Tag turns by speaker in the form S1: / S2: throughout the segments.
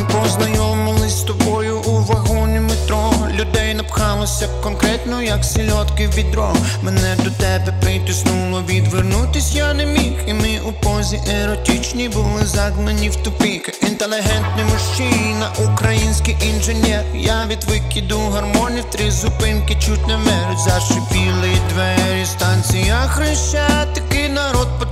S1: Познайомились з тобою у вагоні метро. Людей напхалося конкретно, як сільотки в відро. Мене до тебе притиснуло, відвернутись я не міг. І ми у позі еротичній були загнані в тупік. Інтелігентний мужчина, український інженер. Я від викиду гармонів, три зупинки чуть не меруть. Зашипіли двері, станція хрещатики.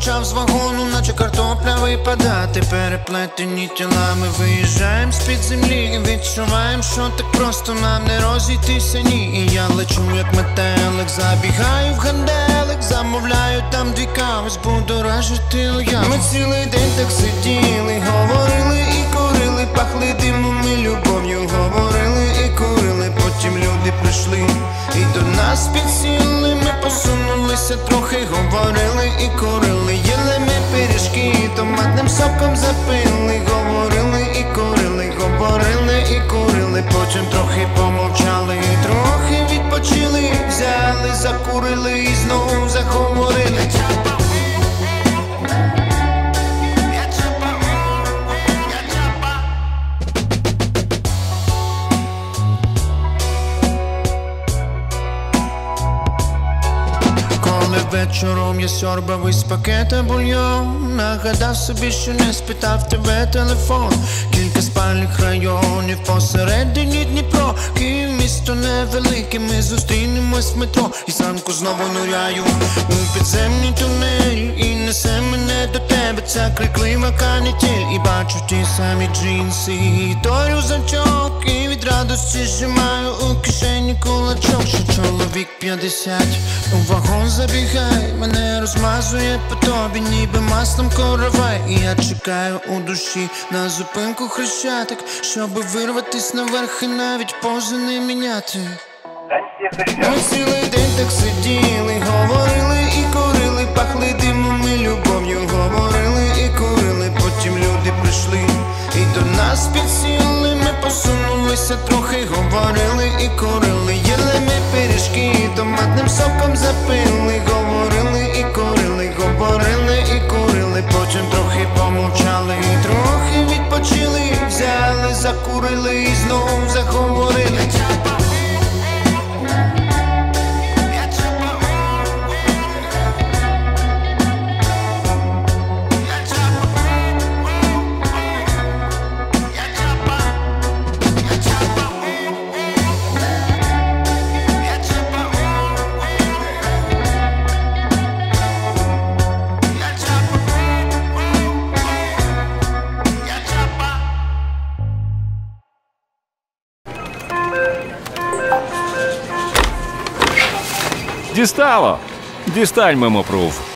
S1: Почав з вагону, наче картопля випадати. Переплетені тілами виїжджаємо з-під землі і відчуваємо, що так просто нам не розійтися ні. І я лечу, як метелик, забігаю в ганделик, замовляю там дві кави, збудоражити я. Ми цілий день так сиділи, говорили і курили, пахли димом і любов'ю, говорили і курили, потім люди прийшли і до нас підсіли. Ми посунулися трохи, говорили і курили. Соком запили, говорили і курили, говорили і курили, потім трохи помовчали, трохи відпочили, взяли, закурили і знову заговорили. Коли вечором я сьорбав із пакета бульйон. Нагадав собі, що не спитав тебе телефон. Кілька спальних районів посередині Дніпро. Київ місто невелике, ми зустрінемось в метро. І зранку знову нуряю. У підземний тунель І несе мене до тебе. Ця криклива канітель. І бачу ті самі джинси. І той рюкзачок І від радості зжимаю у кишені кулачок Що чоловік 50 у вагон забігай Мене розмазує по тобі, ніби маслом коровай. І я чекаю у душі на зупинку хрещатик Щоби вирватись наверх і навіть пози не міняти. Ми цілий день так сиділи, говорили і до нас підсіли, ми посунулися трохи, говорили і курили, їли ми пиріжки, томатним соком запили, говорили і курили, говорили і курили, потім трохи помовчали, трохи відпочили, взяли, закурили і знову заговорили.
S2: Дістало! Дістань мимопрув.